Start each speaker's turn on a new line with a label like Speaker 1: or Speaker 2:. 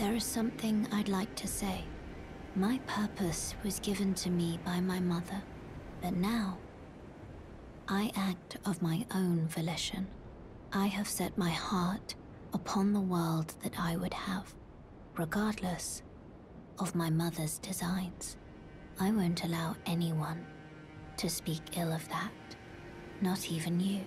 Speaker 1: There is something I'd like to say. My purpose was given to me by my mother, but now I act of my own volition. I have set my heart upon the world that I would have, regardless of my mother's designs. I won't allow anyone to speak ill of that, not even you.